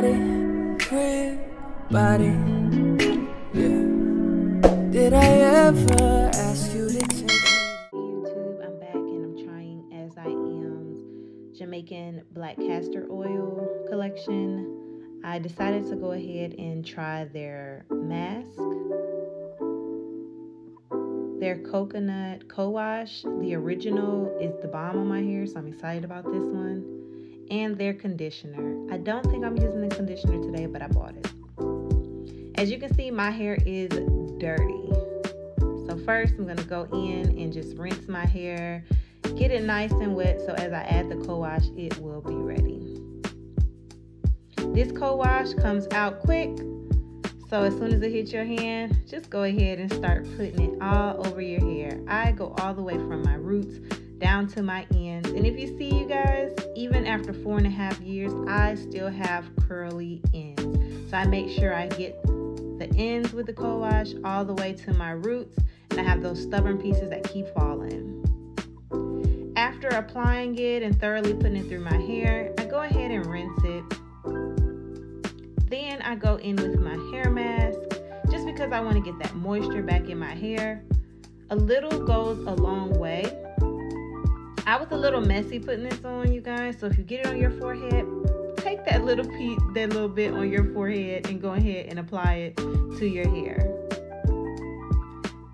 body, body. Did I ever ask you to take YouTube, I'm back and I'm trying as I am Jamaican black castor oil collection. I decided to go ahead and try their mask, their coconut co-wash. The original is the bomb on my hair, so I'm excited about this one. And their conditioner. I don't think I'm using the conditioner today, but I bought it. As you can see, my hair is dirty. So first I'm gonna go in and just rinse my hair, get it nice and wet so as I add the co-wash, it will be ready. This co-wash comes out quick, so as soon as it hits your hand, just go ahead and start putting it all over your hair. I go all the way from my roots down to my ends. And if you see you guys, even after four and a half years, I still have curly ends. So I make sure I get the ends with the co-wash all the way to my roots and I have those stubborn pieces that keep falling. After applying it and thoroughly putting it through my hair, I go ahead and rinse it. Then I go in with my hair mask just because I want to get that moisture back in my hair. A little goes a long way. I was a little messy putting this on you guys, so if you get it on your forehead, take that little piece, that little bit on your forehead and go ahead and apply it to your hair.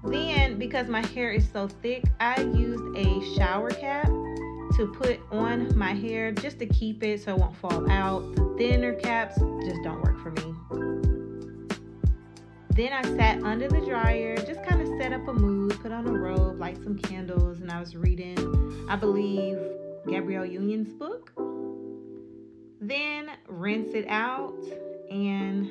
Then, because my hair is so thick, I used a shower cap to put on my hair just to keep it so it won't fall out. The thinner caps just don't work for me. Then I sat under the dryer, just kind of set up a mood, put on a robe, light some candles, and I was reading, I believe, Gabrielle Union's book. Then rinse it out and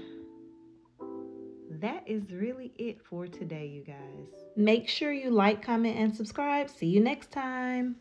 that is really it for today, you guys. Make sure you like, comment, and subscribe. See you next time.